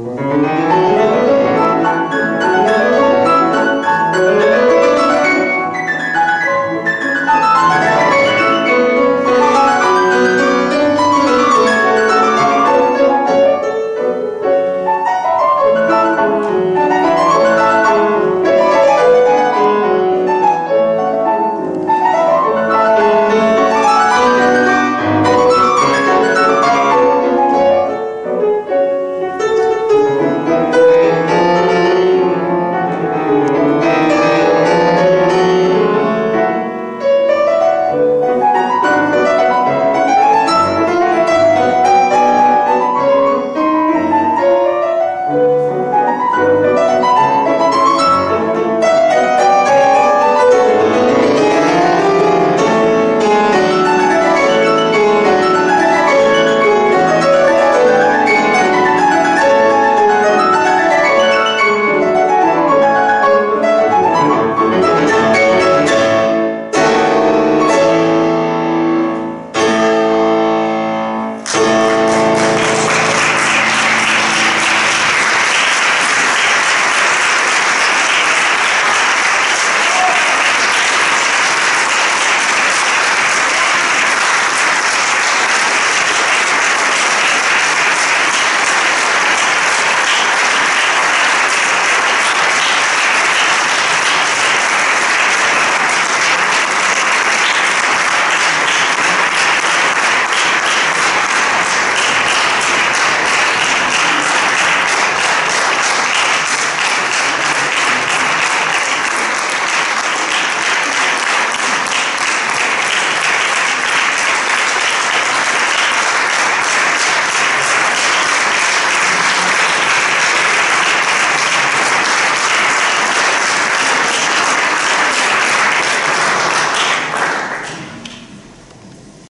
Mm-hmm.